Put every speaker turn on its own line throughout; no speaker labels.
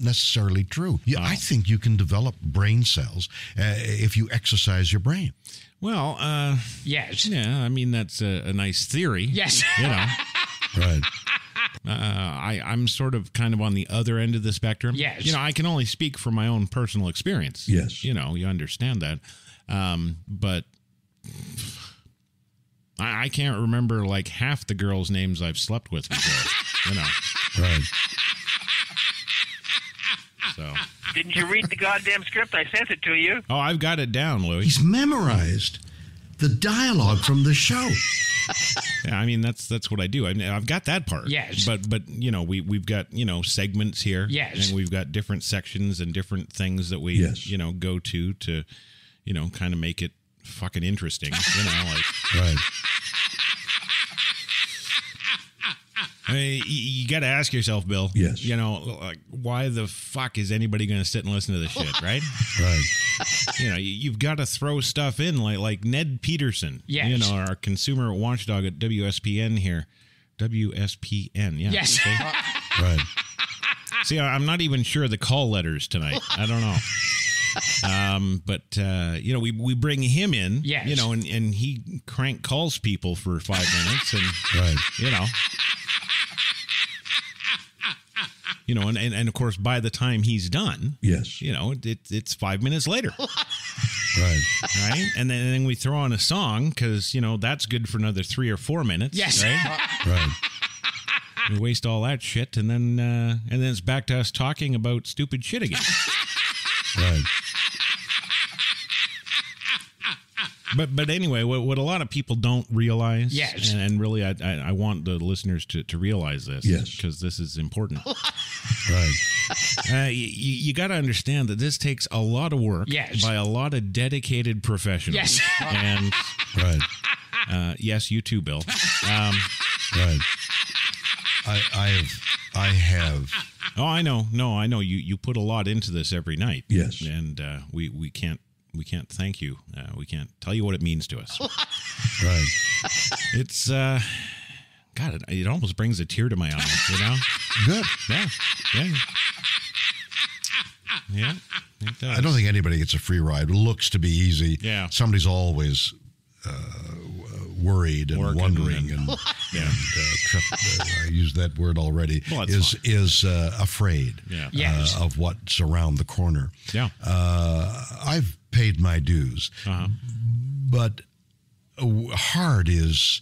necessarily true. Yeah, I think you can develop brain cells uh, if you exercise your brain.
Well, uh,
Yes.
yeah, I mean that's a, a nice theory.
Yes.
you know.
Right.
Uh, I, I'm sort of kind of on the other end of the spectrum.
Yes.
You know, I can only speak from my own personal experience.
Yes.
You know, you understand that. Um, but I, I can't remember like half the girls' names I've slept with before. you know,
Right.
so.
Didn't you read the goddamn script? I sent it to you.
Oh, I've got it down, Louis.
He's memorized the dialogue from the show.
Yeah, I mean that's that's what I do. I mean, I've got that part.
Yes.
But but you know we we've got you know segments here.
Yes.
And we've got different sections and different things that we
Yes.
you know go to to you know kind of make it fucking interesting. You know like
Right.
I mean, you, you got to ask yourself, Bill.
Yes.
You know like why the fuck is anybody going to sit and listen to this shit, right?
Right.
you know, you- you've got to throw stuff in like like Ned Peterson.
Yes.
You know, our consumer watchdog at WSPN here. WSPN. Yeah.
Yes.
See?
Right.
See, I- I'm not even sure the call letters tonight. I don't know. Um, but uh, you know, we we bring him in,
Yes.
you know, and, and he crank calls people for five minutes, and
Right.
you know, you know, and, and and of course, by the time he's done,
Yes.
you know, it, it's five minutes later,
Right.
right? And then, and then we throw on a song because you know that's good for another three or four minutes,
Yes.
right?
Right.
we waste all that shit, and then uh, and then it's back to us talking about stupid shit again.
Right.
But but anyway, what, what a lot of people don't realize,
Yes.
and, and really, I, I I want the listeners to, to realize this,
Yes.
because this is important.
Right.
uh, you you got to understand that this takes a lot of work
Yes.
by a lot of dedicated professionals.
Yes.
and
Right.
uh, yes, you too, Bill. Um,
Right. I I have I have
oh, I know, no, I know. You you put a lot into this every night.
Yes.
and uh, we we can't we can't thank you. Uh, we can't tell you what it means to us.
right.
it's uh, God, it, it almost brings a tear to my eye. You know.
Good.
Yeah, yeah, yeah. It does.
I don't think anybody gets a free ride. It looks to be easy.
Yeah.
Somebody's always uh, worried and
Working
wondering
and-
and, and uh, trip, uh, I used that word already.
Well,
is
fine.
is uh, afraid
Yeah.
Yes.
uh, of what's around the corner.
Yeah.
Uh, I've paid my dues,
Uh-huh.
but uh, hard is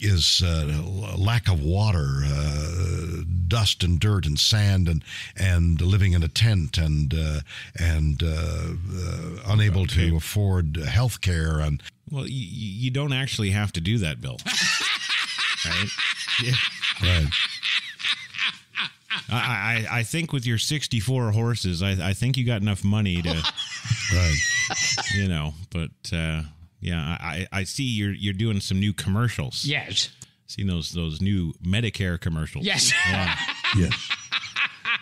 is uh, lack of water, uh, dust and dirt and sand, and and living in a tent and uh, and uh, uh, unable
Okay.
to afford health care and
Well, you, you don't actually have to do that, Bill. right? Yeah.
right,
I, I, I think with your 64 horses, I, I think you got enough money to,
right,
you know, but uh, yeah, I, I see you're you're doing some new commercials.
Yes.
Seen those those new Medicare commercials.
Yes.
Yeah.
yes,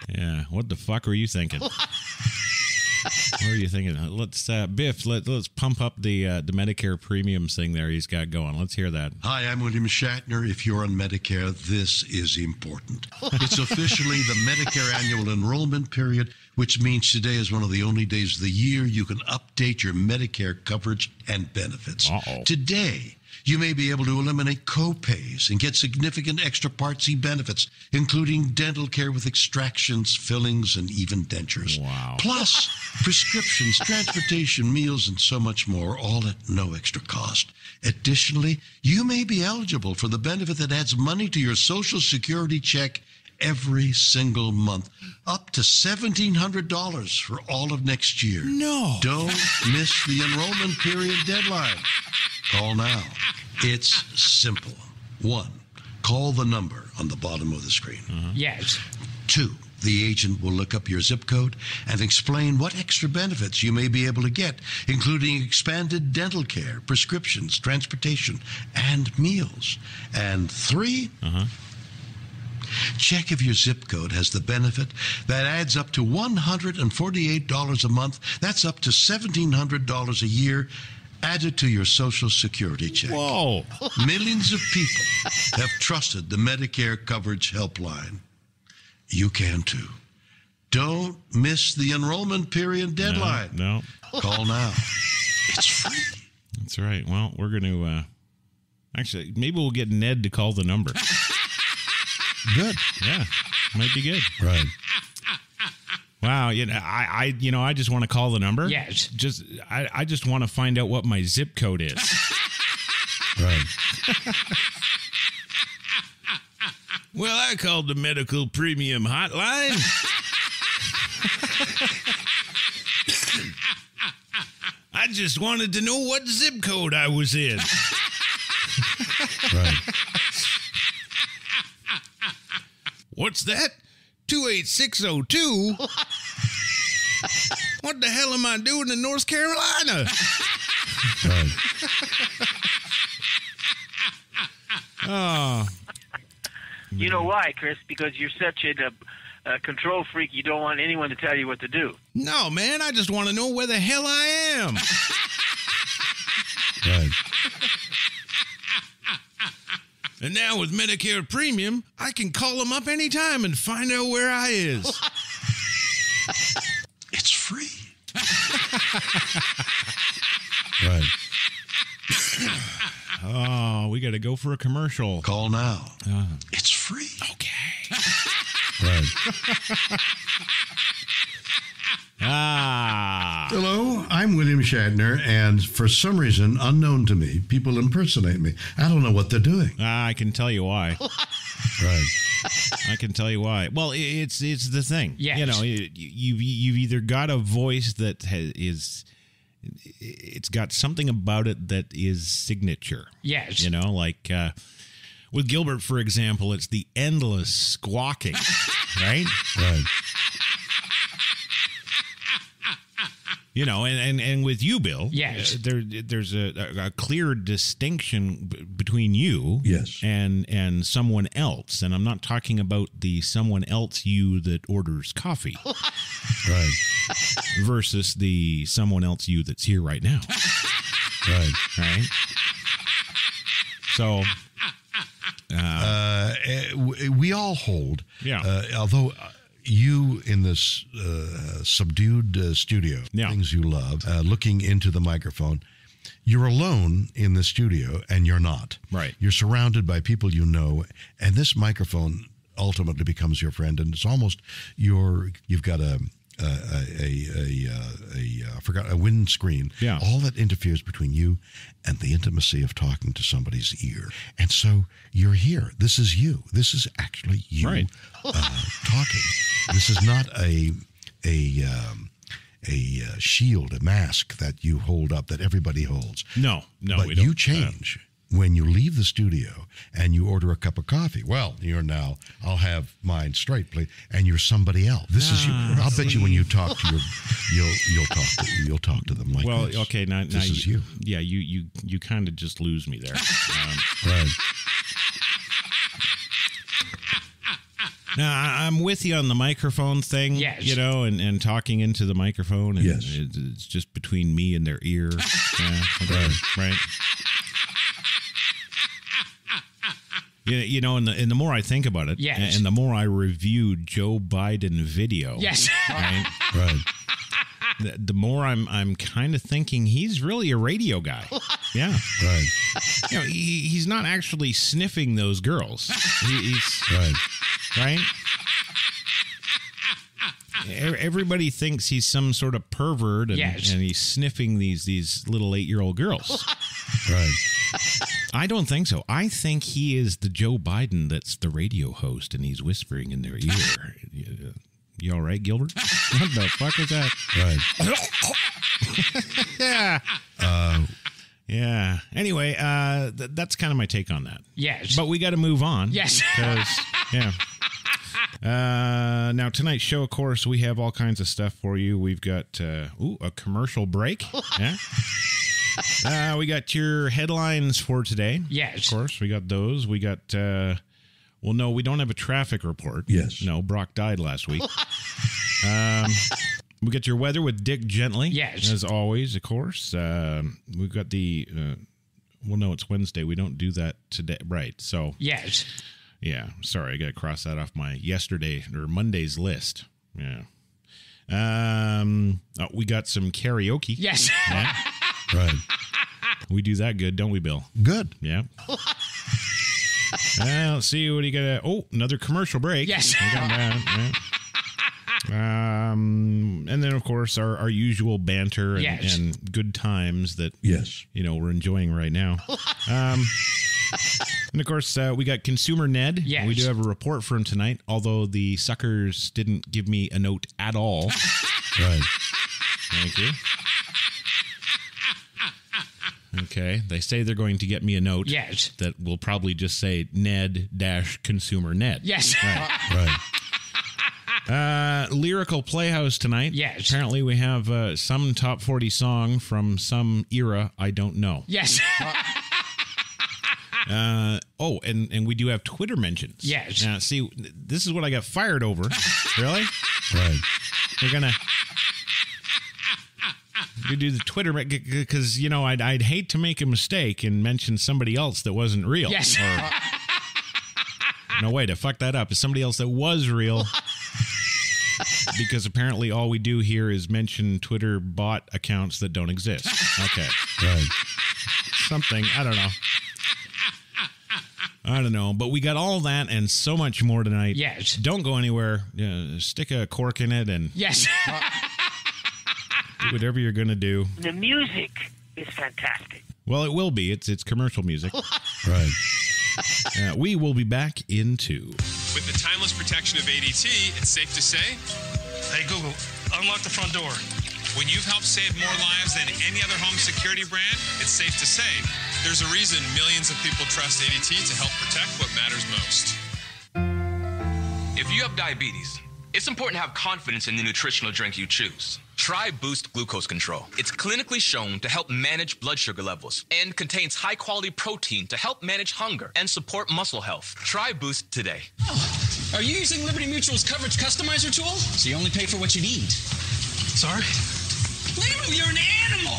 Yeah. What the fuck were you thinking? what are you thinking? Let's uh, Biff. Let let's pump up the uh, the Medicare premiums thing there. He's got going. Let's hear that.
Hi, I'm William Shatner. If you're on Medicare, this is important. It's officially the Medicare annual enrollment period, which means today is one of the only days of the year you can update your Medicare coverage and benefits.
Uh-oh.
Today, you may be able to eliminate copays and get significant extra Part C benefits, including dental care with extractions, fillings, and even dentures.
Wow.
Plus, prescriptions, transportation, meals, and so much more, all at no extra cost. Additionally, you may be eligible for the benefit that adds money to your Social Security check every single month, up to $1,700 for all of next year.
No.
Don't miss the enrollment period deadline. Call now. It's simple. One, call the number on the bottom of the screen. Mm-hmm.
Yes.
Two, the agent will look up your zip code and explain what extra benefits you may be able to get, including expanded dental care, prescriptions, transportation, and meals. And 3 mm-hmm. check if your zip code has the benefit that adds up to $148 a month. That's up to $1,700 a year added to your Social Security check.
Whoa.
Millions of people have trusted the Medicare coverage helpline. You can too. Don't miss the enrollment period deadline.
No,
Call now. It's free.
that's right. Well, we're going to uh, actually maybe we'll get Ned to call the number.
Good.
yeah, might be good.
Right.
Wow, you know, I, I, you know, I just want to call the number.
Yes.
Just, I, I just want to find out what my zip code is.
Right.
well, I called the medical premium hotline. I just wanted to know what zip code I was in.
Right.
What's that? 28602? What the hell am I doing in North Carolina?
Right.
Oh,
You know why, Chris? Because you're such a, a, a control freak. You don't want anyone to tell you what to do.
no, man, I just want to know where the hell I am.
Right.
And now with Medicare Premium, I can call them up anytime and find out where I is.
It's free.
Right.
Oh, we got to go for a commercial.
Call now. It's free.
Okay.
Right.
Ah.
Hello, I'm William Shatner, and for some reason unknown to me, people impersonate me. I don't know what they're doing.
I can tell you why.
Right.
I can tell you why. Well, it's it's the thing.
Yes.
You know, you you you've either got a voice that has, is it's got something about it that is signature.
Yes.
You know, like uh, with Gilbert, for example, it's the endless squawking, right?
Right.
You know, and, and, and with you, Bill,
Yes.
uh, there there's a, a clear distinction b- between you,
Yes.
and and someone else, and I'm not talking about the someone else you that orders coffee
Right.
versus the someone else you that's here right now,
Right.
right? So
Uh, eh, w- we all hold.
Yeah.
Uh, although uh, you in this uh, subdued uh, studio,
Yeah.
things you love, uh, looking into the microphone, you're alone in the studio, and you're not.
Right.
You're surrounded by people you know, and this microphone ultimately becomes your friend, and it's almost your. You've got a. A a a, a, a, uh, I forgot a windscreen.
Yeah.
All that interferes between you and the intimacy of talking to somebody's ear, and so you're here. This is you. This is actually you
Right.
uh, talking. This is not a a um, a uh, shield, a mask that you hold up that everybody holds.
no, no,
but
we don't.
you change when you leave the studio and you order a cup of coffee. Well, you're now. I'll have mine straight, please. And you're somebody else. This is you.
Ah,
I'll bet you when you talk to your, you'll you'll talk to you'll talk to them like
well,
this.
okay, now, now
this is you.
Yeah, you you you kind of just lose me there. Um,
Right.
Now I- I'm with you on the microphone thing.
Yes.
You know, and, and talking into the microphone. And
Yes.
it- It's just between me and their ear. yeah, okay, right. Yeah, you know, and the, and the more I think about it,
Yes.
and the more I review Joe Biden video,
Yes.
right,
Right.
the, the more I'm I'm kind of thinking he's really a radio guy. Yeah,
Right.
you know, he, he's not actually sniffing those girls. He, he's
Right.
right? E- Everybody thinks he's some sort of pervert, and,
Yes.
and he's sniffing these these little eight year old girls.
Right.
I don't think so. I think he is the Joe Biden that's the radio host, and he's whispering in their ear. You, you all right, Gilbert? What the fuck is that?
Right.
Yeah. yeah. Anyway, uh, th- that's kind of my take on that.
Yes.
But we got to move on.
Yes.
'cause- yeah. Uh, now tonight's show, of course, we have all kinds of stuff for you. We've got uh, ooh a commercial break. Yeah. Uh, we got your headlines for today.
Yes.
Of course, we got those. We got. Uh, well, no, we don't have a traffic report.
Yes.
No, Brock died last week. um, we got your weather with Dick Gently.
Yes.
As always, of course. Um, we've got the. Uh, well, no, it's Wednesday. We don't do that today. Right. So,
yes.
yeah. Sorry, I got to cross that off my yesterday or Monday's list. Yeah. Um, oh, we got some karaoke.
Yes.
Yeah,
Right.
we do that good, don't we, Bill?
Good.
Yeah. well, let's see what do you got. Oh, another commercial break.
Yes.
We got that, yeah. Um, and then of course our, our usual banter and,
Yes.
and good times that
Yes.
you know we're enjoying right now. Um, and of course uh, we got consumer Ned.
Yes.
We do have a report for him tonight, although the suckers didn't give me a note at all.
Right.
Thank you. Okay, they say they're going to get me a note.
Yes.
That will probably just say Ned dash consumer Ned.
Yes.
Right.
Uh, lyrical Playhouse tonight.
Yes.
Apparently, we have uh, some top 40 song from some era I don't know.
Yes.
Uh, oh, and, and we do have Twitter mentions.
Yes.
Uh, see, this is what I got fired over. really?
Right.
We're going to. We do the Twitter because you know I'd I'd hate to make a mistake and mention somebody else that wasn't real.
Yes.
Or, no way to fuck that up. Is somebody else that was real? because apparently all we do here is mention Twitter bot accounts that don't exist. Okay.
Right.
Something. I don't know. I don't know. But we got all that and so much more tonight.
Yes.
Don't go anywhere. Uh, stick a cork in it and
Yes.
Do whatever you're going to do.
The music is fantastic.
Well, it will be. It's it's commercial music.
Right.
Uh, we will be back in two.
With the timeless protection of ADT, it's safe to say
Hey Google, unlock the front door.
when you've helped save more lives than any other home security brand, it's safe to say there's a reason millions of people trust ADT to help protect what matters most.
If you have diabetes, it's important to have confidence in the nutritional drink you choose. Try Boost Glucose Control. It's clinically shown to help manage blood sugar levels and contains high quality protein to help manage hunger and support muscle health. Try Boost today.
Oh, Are you using Liberty Mutual's coverage customizer tool? So you only pay for what you need.
Sorry?
Lame, you're an animal!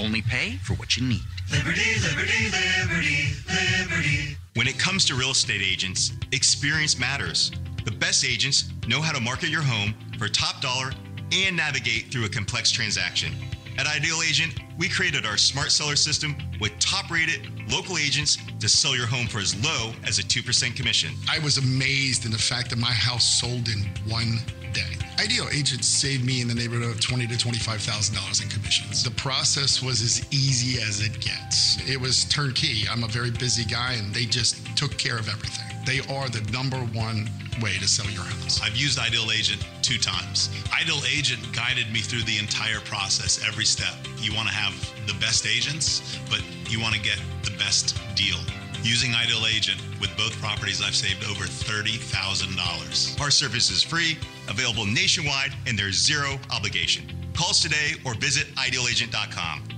Only pay for what you need.
Liberty, liberty, liberty, liberty.
When it comes to real estate agents, experience matters. The best agents know how to market your home for top dollar and navigate through a complex transaction. At Ideal Agent, we created our smart seller system with top rated local agents to sell your home for as low as a 2% commission.
I was amazed in the fact that my house sold in one day. Ideal agents saved me in the neighborhood of twenty to twenty-five thousand dollars in commissions. The process was as easy as it gets. It was turnkey. I'm a very busy guy, and they just took care of everything. They are the number one way to sell your house.
I've used Ideal Agent two times. Ideal Agent guided me through the entire process, every step. You want to have the best agents, but you want to get the best deal. Using Ideal Agent with both properties, I've saved over $30,000. Our service is free, available nationwide, and there's zero obligation. Call us today or visit idealagent.com.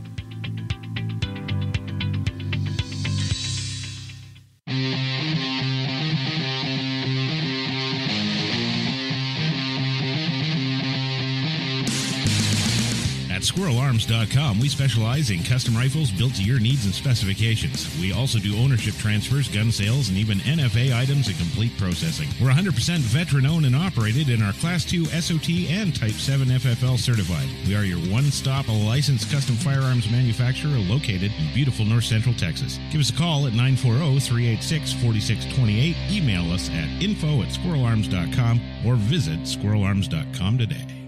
squirrelarms.com, we specialize in custom rifles built to your needs and specifications. We also do ownership transfers, gun sales, and even NFA items and complete processing. We're 100% veteran owned and operated and are Class 2 SOT and Type 7 FFL certified. We are your one stop licensed custom firearms manufacturer located in beautiful north central Texas. Give us a call at 940 386 4628, email us at info at squirrelarms.com, or visit squirrelarms.com today.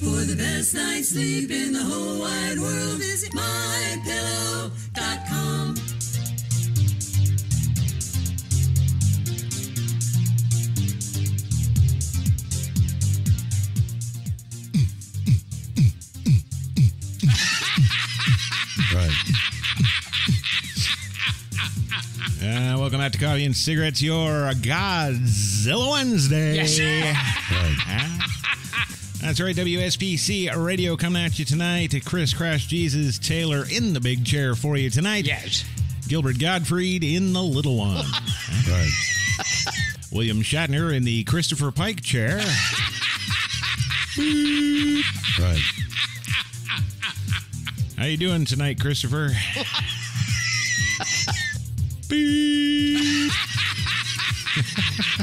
For the best night's sleep in the whole wide world, visit mypillow.com.
Right.
Uh, welcome back to Coffee and Cigarettes, your Godzilla Wednesday.
Yes.
Ah. That's right, WSPC Radio coming at you tonight. Chris Crash Jesus Taylor in the big chair for you tonight.
Yes.
Gilbert Gottfried in the little one.
Right.
William Shatner in the Christopher Pike chair.
Right.
How you doing tonight, Christopher?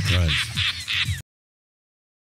Right.